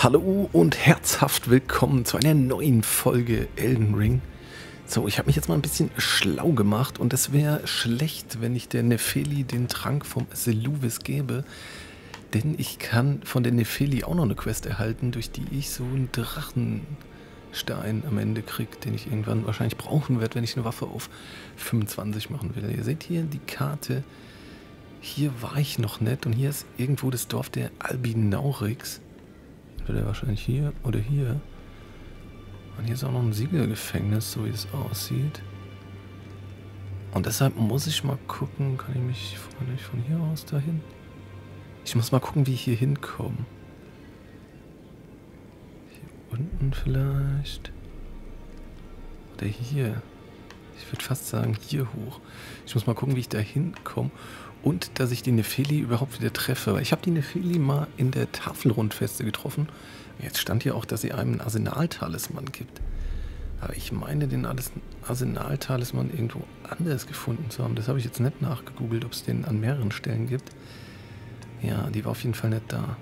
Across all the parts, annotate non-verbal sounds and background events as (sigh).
Hallo und herzhaft willkommen zu einer neuen Folge Elden Ring. So, ich habe mich jetzt mal ein bisschen schlau gemacht und es wäre schlecht, wenn ich der Nefeli den Trank vom Seluvis gebe, denn ich kann von der Nefeli auch noch eine Quest erhalten, durch die ich so einen Drachenstein am Ende kriege, den ich irgendwann wahrscheinlich brauchen werde, wenn ich eine Waffe auf 25 machen will. Ihr seht hier die Karte. Hier war ich noch nicht und hier ist irgendwo das Dorf der Albinaurix. Entweder wahrscheinlich hier oder hier. Und hier ist auch noch ein Siegelgefängnis, so wie es aussieht. Und deshalb muss ich mal gucken, kann ich mich von hier aus dahin? Ich muss mal gucken, wie ich hier hinkomme. Hier unten vielleicht. Oder hier. Ich würde fast sagen, hier hoch. Ich muss mal gucken, wie ich da hinkomme. Und dass ich die Nefeli überhaupt wieder treffe. Ich habe die Nefeli mal in der Tafelrundfeste getroffen. Jetzt stand hier auch, dass sie einem einen Arsenaltalisman gibt. Aber ich meine, den Arsenaltalisman irgendwo anders gefunden zu haben. Das habe ich jetzt nicht nachgegoogelt, ob es den an mehreren Stellen gibt. Ja, die war auf jeden Fall nicht da.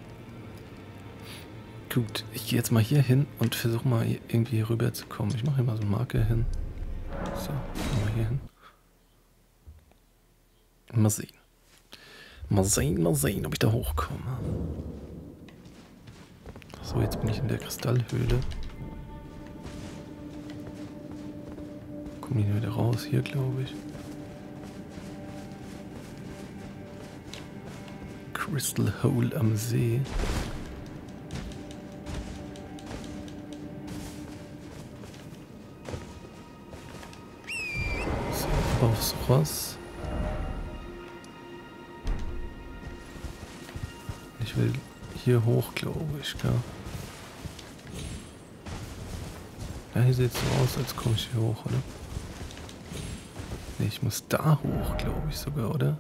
Gut, ich gehe jetzt mal hier hin und versuche mal irgendwie hier rüber zu kommen. Ich mache hier mal so einen Marker hin. So, mal hier hin. Mal sehen. Mal sehen, mal sehen, ob ich da hochkomme. So, jetzt bin ich in der Kristallhöhle. Komme ich wieder raus hier, glaube ich. Crystal Hole am See. So, aufs Ross. Will hier hoch, glaube ich, klar. Ja, hier sieht es so aus, als komme ich hier hoch, oder? Ne, ich muss da hoch, glaube ich sogar, oder?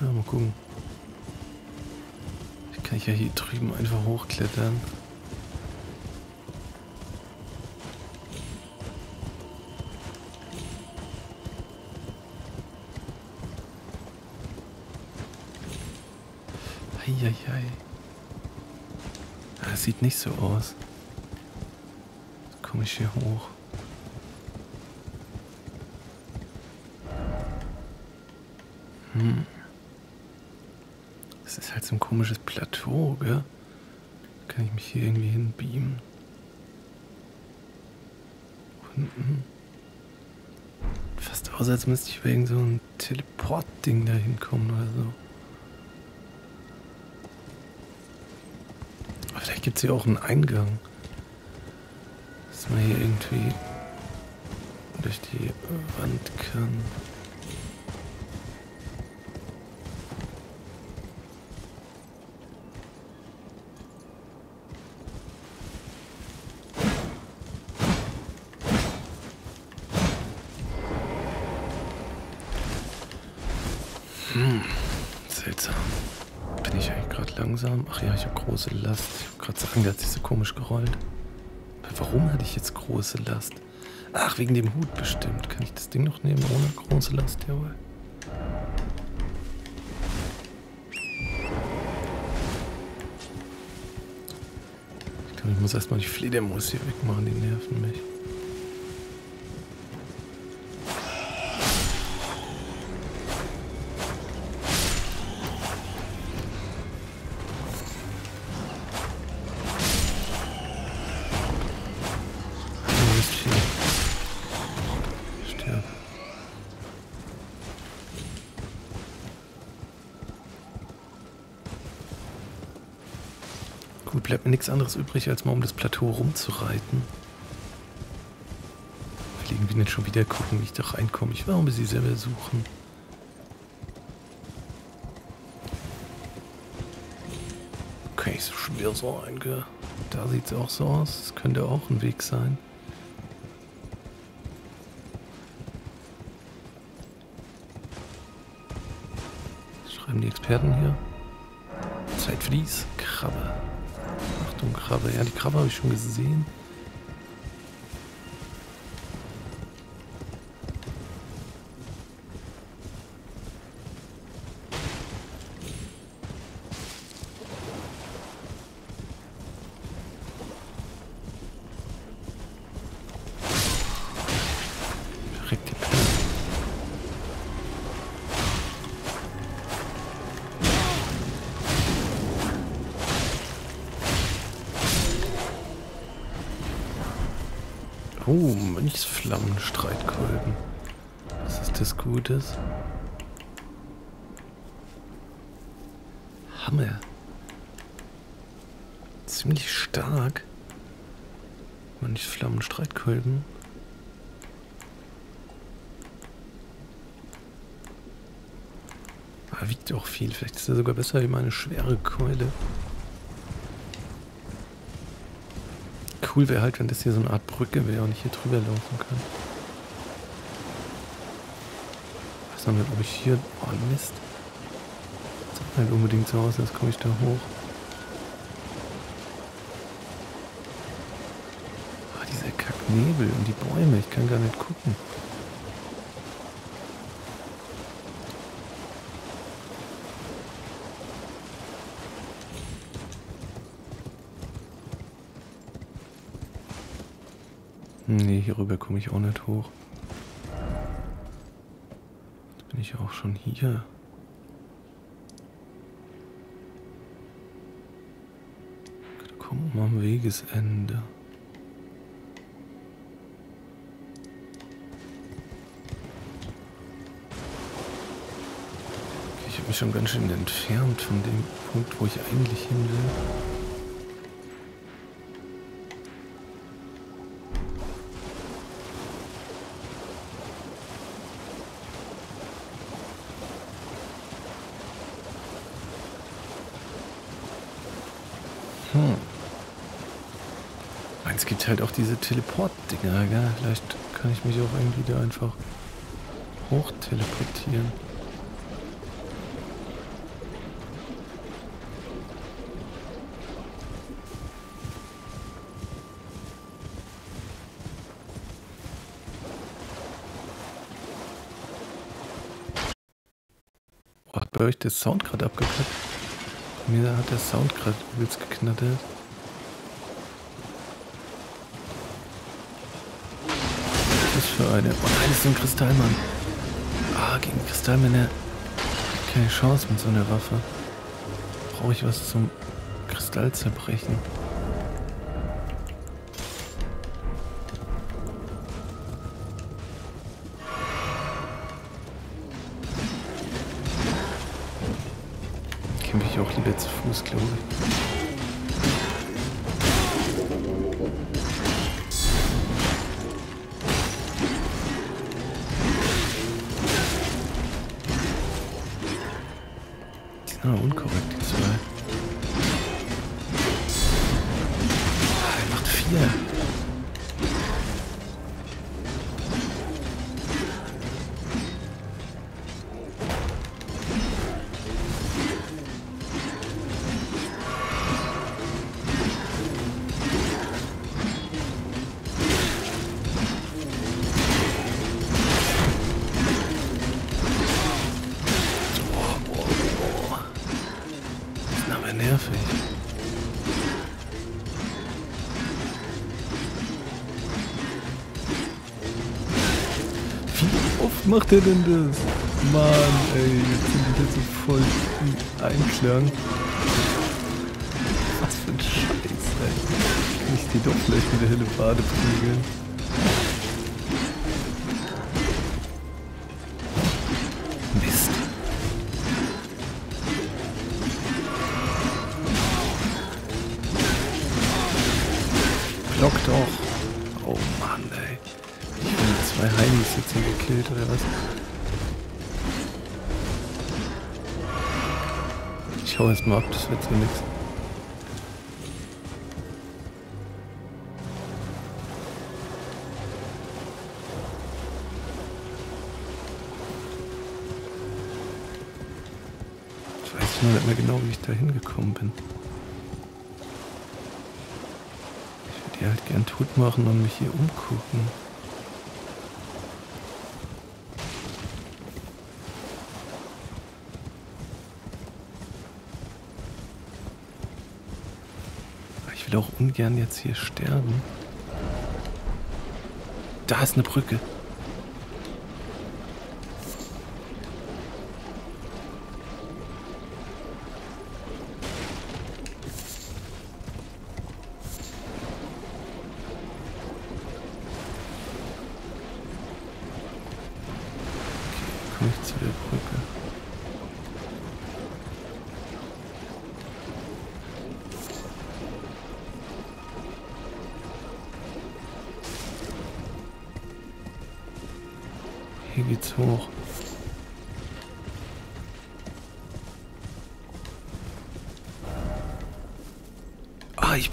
Ja, mal gucken. Ich kann ja hier drüben einfach hochklettern. Sieht nicht so aus. Komme ich hier hoch. Hm. Das ist halt so ein komisches Plateau, gell? Kann ich mich hier irgendwie hinbeamen? Unten. Fast aus, als müsste ich wegen so ein Teleport-Ding da hinkommen oder so. Gibt es hier auch einen Eingang. Dass man hier irgendwie durch die Wand kann. Hm, seltsam. Bin ich eigentlich gerade langsam? Ach ja, ich habe große Last. Gerade sagen, der hat sich so komisch gerollt. Warum hatte ich jetzt große Last? Ach, wegen dem Hut bestimmt. Kann ich das Ding noch nehmen ohne große Last? Jawohl. Ich glaube, ich muss erstmal die Fledermaus hier wegmachen, die nerven mich. Nichts anderes übrig, als mal um das Plateau rumzureiten. Will irgendwie nicht schon wieder gucken, wie ich da reinkomme. Ich will auch ein bisschen selber suchen. Okay, so schwer so ein, gell? Da sieht es auch so aus. Das könnte auch ein Weg sein. Was schreiben die Experten hier? Zeit dies. Krabbe. Achtung, Krabbe. Ja, die Krabbe habe ich schon gesehen. Mönchsflammenstreitkolben. Aber wiegt auch viel. Vielleicht ist er sogar besser wie meine schwere Keule. Cool wäre halt, wenn das hier so eine Art Brücke wäre und ich hier drüber laufen kann. Weiß noch nicht, ob ich hier... Oh Mist. Das sieht halt unbedingt so aus, als komme ich da hoch. Ah, Kacknebel und die Bäume. Ich kann gar nicht gucken. Nee, hierüber komme ich auch nicht hoch. Jetzt bin ich auch schon hier. Wir am Wegesende. Mich schon ganz schön entfernt von dem Punkt, wo ich eigentlich hin will. Hm. Es gibt halt auch diese Teleport-Dinger, gell? Vielleicht kann ich mich auch irgendwie da einfach hoch teleportieren. Hat bei euch der Sound gerade abgekackt? Mir hat der Sound gerade übelst geknattert. Was für eine. Oh nein, das ist ein Kristallmann. Ah, gegen Kristallmänner. Keine Chance mit so einer Waffe. Brauche ich was zum Kristall zerbrechen. Zu Fuß, glaube ich. Macht er denn das? Mann, ey, jetzt sind wir so voll im Einklang. Was für ein Scheiß, ey. Kann ich die doch vielleicht mit der helle Bade prügeln? Block doch. Oh Mann, ey. Ich zwei Heinis jetzt hier gekillt, oder was? Ich hau erst mal ab, das wird so nix. Ich weiß nicht mehr genau, wie ich da hingekommen bin. die halt gern tot machen und mich hier umgucken. würde auch ungern jetzt hier sterben. Da ist eine Brücke. Okay, komme ich zu der Brücke.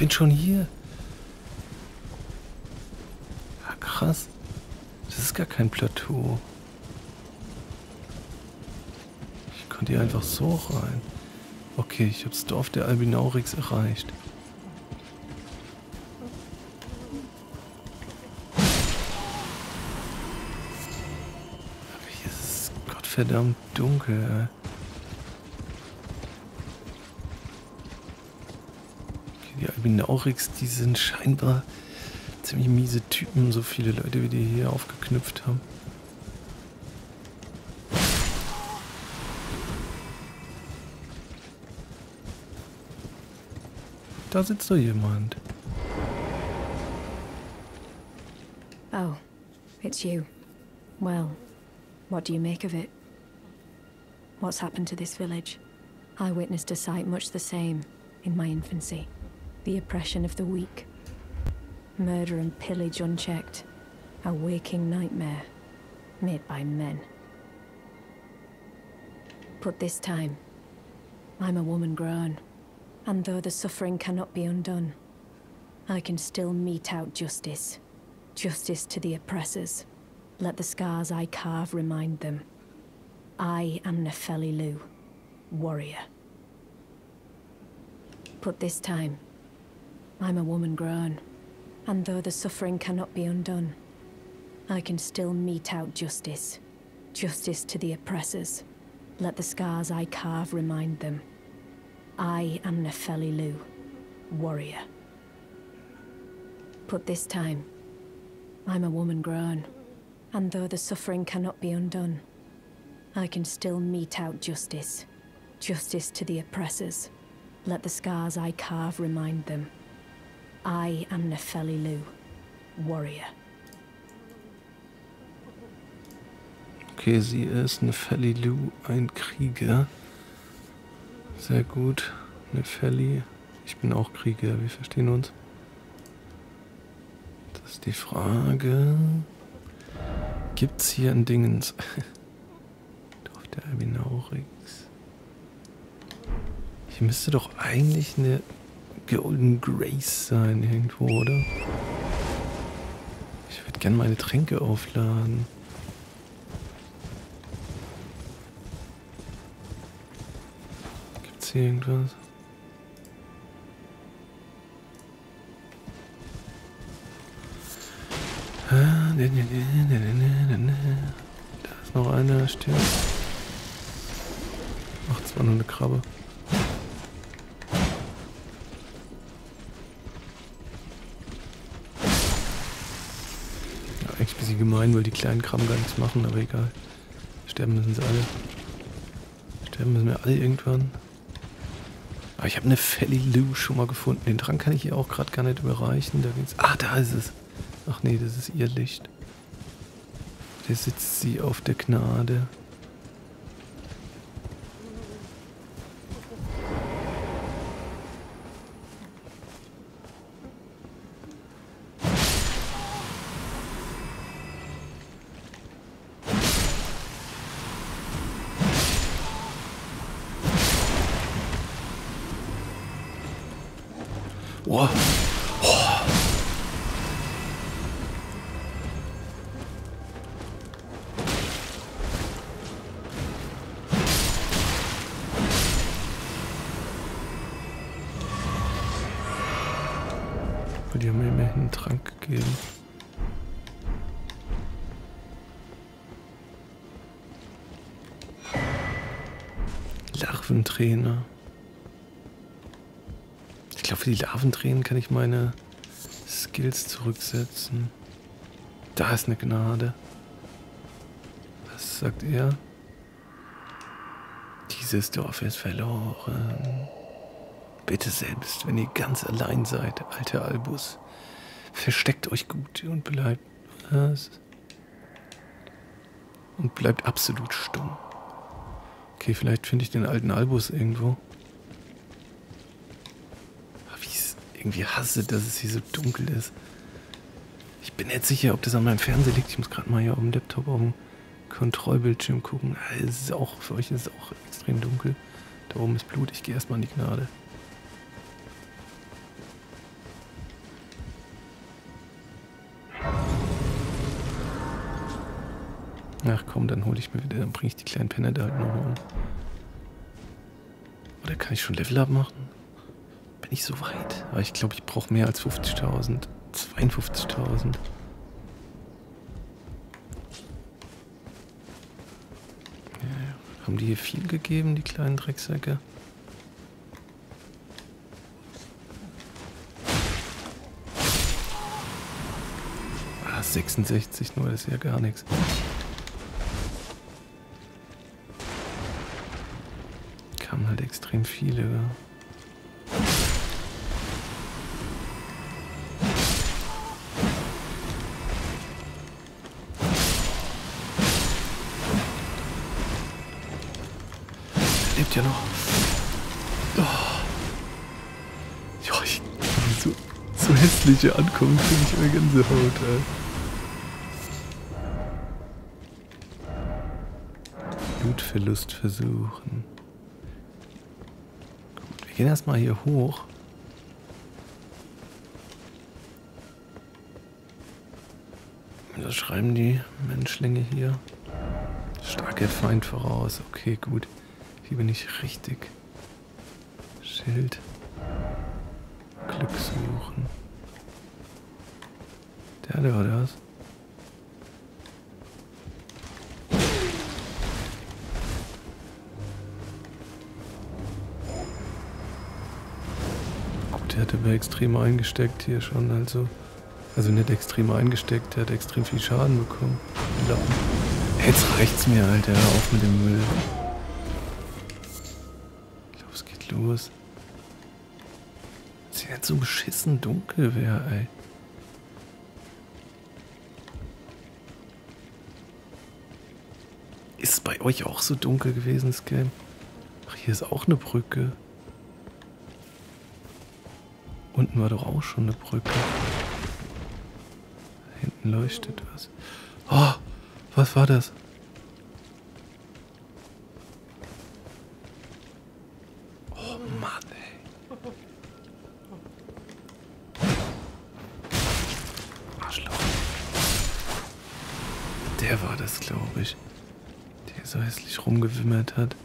Bin schon hier. Ja, krass. Das ist gar kein Plateau. Ich konnte hier einfach so rein. Okay, ich habe das Dorf der Albinaurix erreicht. Aber hier ist es gottverdammt dunkel. Albinaurix, die sind scheinbar ziemlich miese Typen, so viele Leute, wie die hier aufgeknüpft haben. Da sitzt doch jemand. Oh, it's you. Well, what do you make of it? What's happened to this village? I witnessed a sight much the same in my infancy. The oppression of the weak. Murder and pillage unchecked. A waking nightmare. Made by men. But this time, I'm a woman grown. And though the suffering cannot be undone, I can still mete out justice. Justice to the oppressors. Let the scars I carve remind them. I am Nefeli Lu, warrior. But this time, I'm a woman grown. And though the suffering cannot be undone, I can still mete out justice. Justice to the oppressors. Let the scars I carve remind them. I am Nefeli Lu, warrior. But this time, I'm a woman grown. And though the suffering cannot be undone, I can still mete out justice. Justice to the oppressors. Let the scars I carve remind them. I am Nefeli Lu, warrior. Okay, sie ist Nefeli Lu, ein Krieger. Sehr gut. Nefeli. Ich bin auch Krieger, wir verstehen uns. Das ist die Frage. Gibt's hier ein Dingens? (laughs) Dorf der Albinaurix. Hier müsste doch eigentlich eine Golden Grace sein irgendwo, oder? Ich würde gerne meine Tränke aufladen. Gibt's hier irgendwas? Ah, ne, ne, ne. Da ist noch einer, stimmt. Ach, das war nur eine Krabbe. Gemein, weil die kleinen Krabben gar nichts machen, aber egal. Sterben müssen sie alle. Sterben müssen wir alle irgendwann. Aber ich habe eine Felly Lou schon mal gefunden. Den Trank kann ich hier auch gerade gar nicht überreichen. Da geht's. Ah, da ist es. Ach nee, das ist ihr Licht. Da sitzt sie auf der Gnade. Larventrainer. Ich glaube, für die Larventränen kann ich meine Skills zurücksetzen. Da ist eine Gnade. Was sagt er? Dieses Dorf ist verloren. Bitte selbst, wenn ihr ganz allein seid, alter Albus, versteckt euch gut und bleibt. Was? und bleibt absolut stumm. Okay, vielleicht finde ich den alten Albus irgendwo. Wie ich irgendwie hasse, dass es hier so dunkel ist. Ich bin nicht sicher, ob das an meinem Fernseher liegt. Ich muss gerade mal hier auf dem Laptop auf dem Kontrollbildschirm gucken. Ah, es ist auch, für euch ist es auch extrem dunkel. Da oben ist Blut. Ich gehe erstmal in die Gnade. Ach komm, dann hole ich mir wieder, dann bringe ich die kleinen Penner da halt nochmal um. Oder kann ich schon Level up machen? Bin ich so weit? Aber ich glaube, ich brauche mehr als 50.000. 52.000. Ja, haben die hier viel gegeben, die kleinen Drecksäcke? Ah, 66 nur, das ist ja gar nichts. Extrem viele. Ja. lebt ja noch. Oh. Ja, ich, so, so hässliche Ankommen finde ich immer Gänsehaut, ey. Blutverlust versuchen. Wir gehen erstmal hier hoch. Was schreiben die Menschlinge hier? Starke Feind voraus. Okay, gut. Hier bin ich richtig. Schild. Glück suchen. Der, der war das. Der hat aber extrem eingesteckt hier schon, also. Also nicht extrem eingesteckt, der hat extrem viel Schaden bekommen. Jetzt reicht's mir, Alter. Auf mit dem Müll. Ich glaube, es geht los. Dass hier nicht so beschissen dunkel wäre, ey. Ist es bei euch auch so dunkel gewesen, das Game? Ach, hier ist auch eine Brücke. Unten war doch auch schon eine Brücke. Hinten leuchtet was. Oh, was war das? Oh Mann, ey. Arschloch. Der war das, glaube ich. Der so hässlich rumgewimmert hat.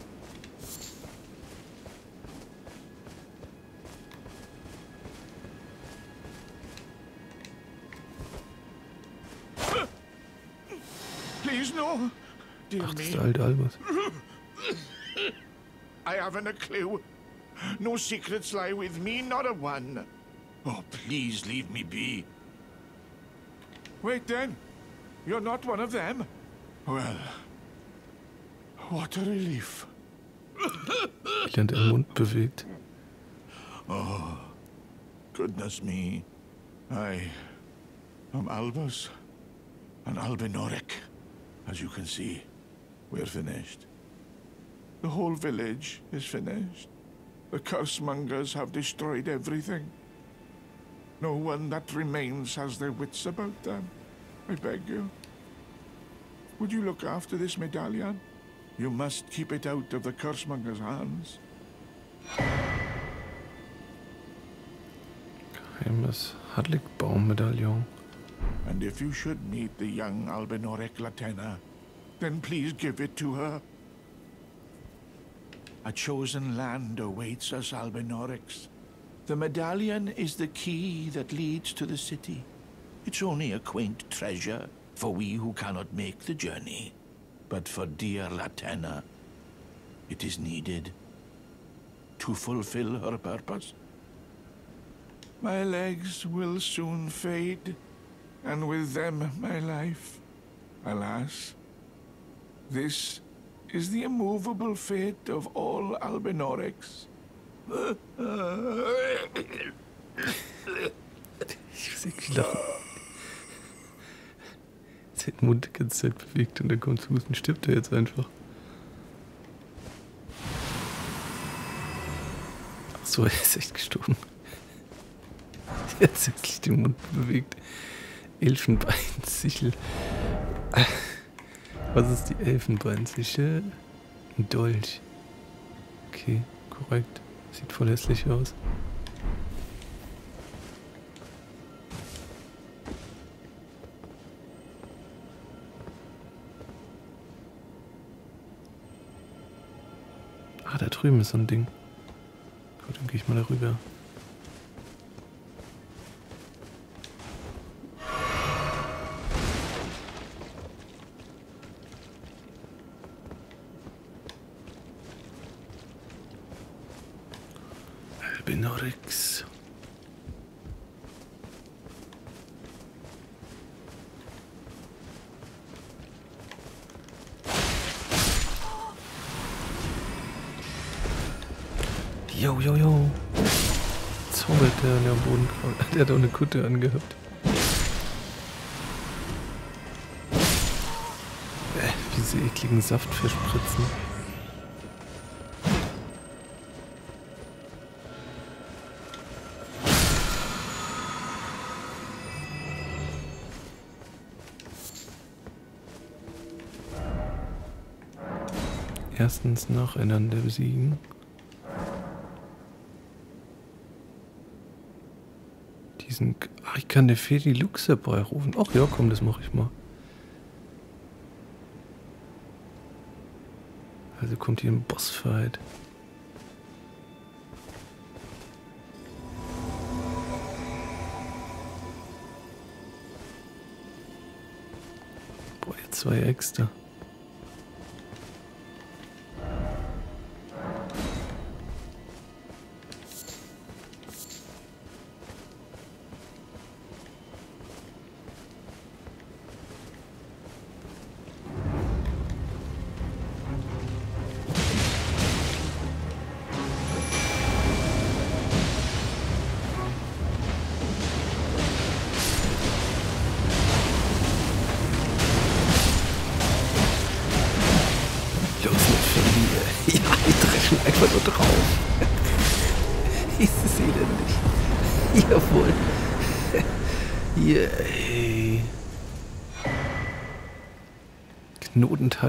Ach, das ist der alte Albus. I haven't a clue. No secrets lie with me, not a one. Oh, please leave me be. Wait then. You're not one of them? Well, what a relief. Während den Mund bewegt. Oh, goodness me. I am Albus, an Albinoric, as you can see. We're finished. The whole village is finished. The cursemongers have destroyed everything. No one that remains has their wits about them. I beg you. Would you look after this medallion? You must keep it out of the cursemonger's hands. Geheimes Hadligbaum-Medaillon. And if you should meet the young Albinorek Latena, then please give it to her. A chosen land awaits us, Albinorix. The medallion is the key that leads to the city. It's only a quaint treasure for we who cannot make the journey. But for dear Latena, it is needed to fulfill her purpose. My legs will soon fade, and with them my life. Alas, this is the immovable fate of all Albinorics. (laughs) Ich lachen. den Mund die ganze Zeit bewegt und dann kommt Husten, stirbt er jetzt einfach. Achso, er ist echt gestorben. (laughs) Er hat wirklich den Mund bewegt. Elfenbeinsichel. (laughs) Was ist die Elfenbeinsichel? Ein Dolch. Okay, korrekt. Sieht voll hässlich aus. Ah, da drüben ist so ein Ding. Gut, dann gehe ich mal darüber. Albinorix. Jo, jo, jo. Zaubert der an der Boden. (laughs) Der hat auch eine Kutte angehabt. Äh, diese ekligen Saftfischspritzen. Erstens nacheinander besiegen. Diesen. Ach, ich kann der Feli Lux herbeirufen. Ach ja, komm, das mache ich mal. Also kommt hier ein Bossfight. Boah, jetzt zwei extra.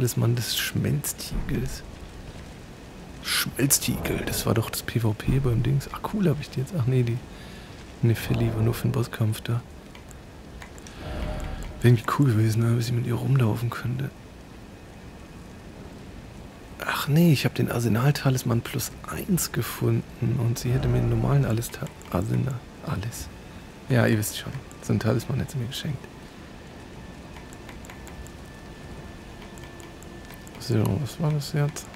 Knotentalisman des Schmelztigels. Schmelztiegel, das war doch das PvP beim Dings. Ach cool, habe ich die jetzt. Ach nee, die Nephili war nur für den Bosskampf da. Wäre irgendwie cool gewesen, ne, wenn sie mit ihr rumlaufen könnte. Ach nee, ich habe den Arsenal-Talisman plus 1 gefunden und sie hätte mir den normalen alles Arsenal. Alles. Ja, ihr wisst schon. So ein Talisman hätte sie mir geschenkt. So, was war das jetzt?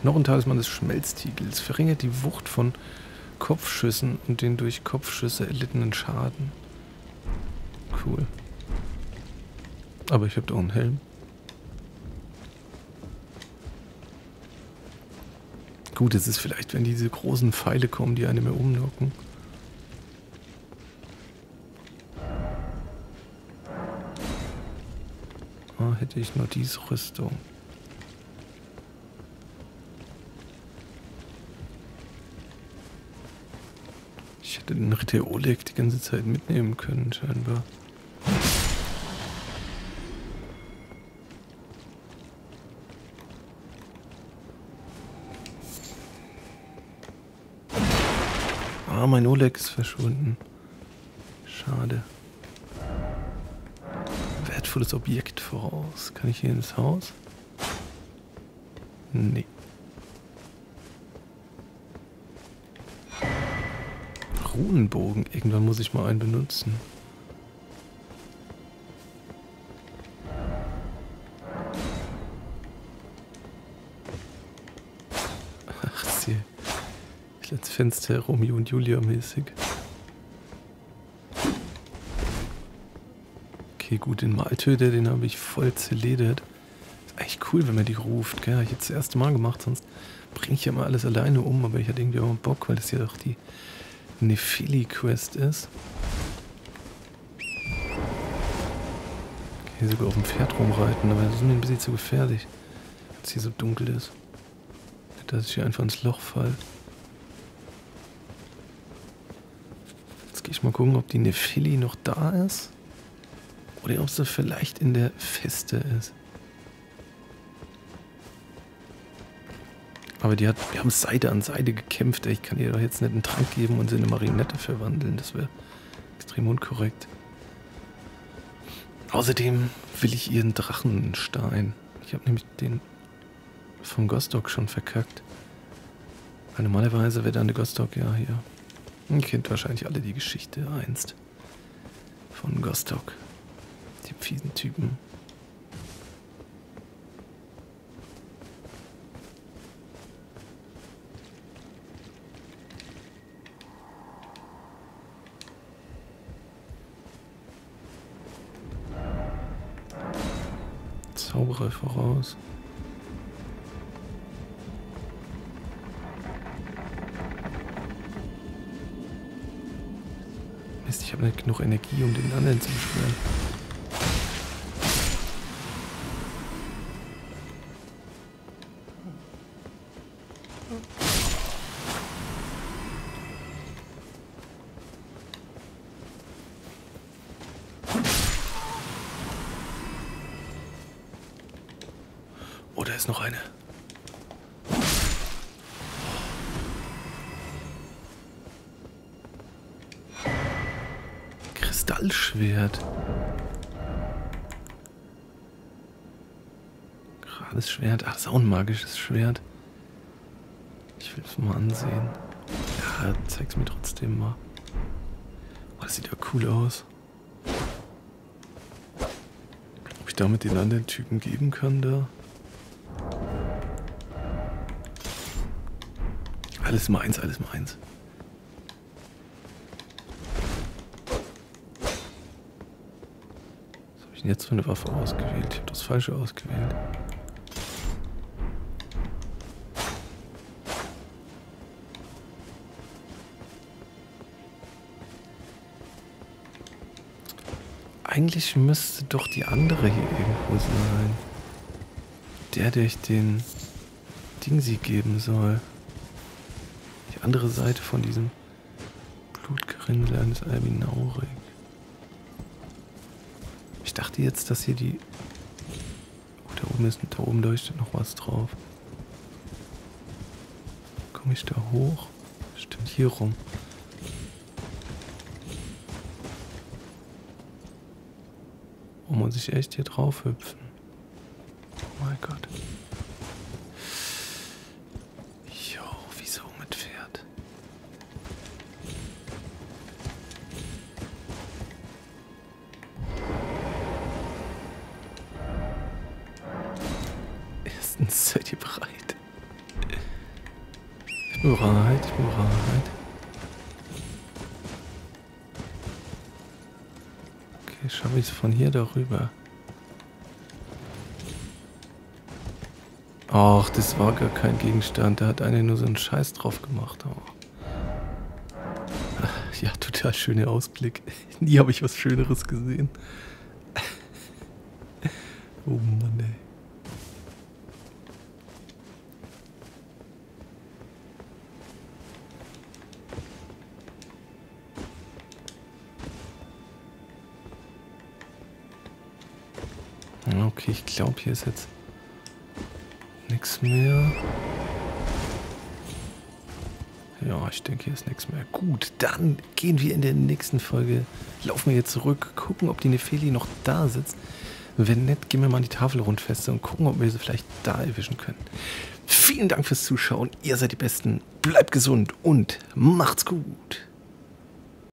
Knochentalisman des Schmelztiegels verringert die Wucht von Kopfschüssen und den durch Kopfschüsse erlittenen Schaden. Cool. Aber ich habe doch einen Helm. Gut, es ist vielleicht, wenn diese großen Pfeile kommen, die eine mehr umlocken. Hätte ich nur diese Rüstung. Ich hätte den Ritter Oleg die ganze Zeit mitnehmen können, scheinbar. Ah, mein Oleg ist verschwunden. Schade. Wertvolles Objekt voraus. Kann ich hier ins Haus? Nee. Runenbogen. Irgendwann muss ich mal einen benutzen. Ach, sie. Ich Fenster Romeo und Julia mäßig. Okay, gut, den Maltöter, den habe ich voll zerledert. Ist eigentlich cool, wenn man die ruft, gell? Habe ich jetzt das erste Mal gemacht, sonst bringe ich ja mal alles alleine um, aber ich hatte irgendwie auch Bock, weil das ja doch die Nephili-Quest ist. Hier sogar auf dem Pferd rumreiten, aber das ist mir ein bisschen zu gefährlich, wenn es hier so dunkel ist. Dass ich hier einfach ins Loch fall. Jetzt gehe ich mal gucken, ob die Nephili noch da ist. Oder ob sie vielleicht in der Feste ist. Aber die hat, wir haben Seite an Seite gekämpft. Ich kann ihr doch jetzt nicht einen Trank geben und sie in eine Marinette verwandeln. Das wäre extrem unkorrekt. Außerdem will ich ihren Drachenstein. Ich habe nämlich den vom Gostok schon verkackt. Weil normalerweise wäre dann der Gostok ja hier. Ihr kennt wahrscheinlich alle die Geschichte einst von Gostok. Die fiesen Typen. Zauberer voraus. Mist, ich habe nicht genug Energie, um den anderen zu beschwören. Kristallschwert. Gerades Schwert. Ach, das ist auch ein magisches Schwert. Ich will es mal ansehen. Ja, zeig's mir trotzdem mal. Oh, das sieht ja cool aus. Ob ich damit den anderen Typen geben kann da? Alles meins, alles meins. Was jetzt für eine Waffe ausgewählt? Ich habe das falsche ausgewählt. Eigentlich müsste doch die andere hier irgendwo sein. Der, der ich den Dingsi geben soll. Die andere Seite von diesem Blutgerinnsel eines Albinaurik. Ich dachte jetzt, dass hier die... Oh, da oben ist, da oben leuchtet noch was drauf. Komme ich da hoch? Stimmt, hier rum. Oh, muss ich echt hier drauf hüpfen? Von hier darüber? Ach, das war gar kein Gegenstand. Da hat einer nur so einen Scheiß drauf gemacht. Oh. Ja, total schöner Ausblick. (laughs) Nie habe ich was Schöneres gesehen. (laughs) Oh Mann, ey. Okay, ich glaube, hier ist jetzt nichts mehr. Ja, ich denke, hier ist nichts mehr. Gut, dann gehen wir in der nächsten Folge. Laufen wir jetzt zurück, gucken, ob die Nefeli noch da sitzt. Wenn nicht, gehen wir mal an die Tafelrundfeste und gucken, ob wir sie vielleicht da erwischen können. Vielen Dank fürs Zuschauen. Ihr seid die Besten. Bleibt gesund und macht's gut.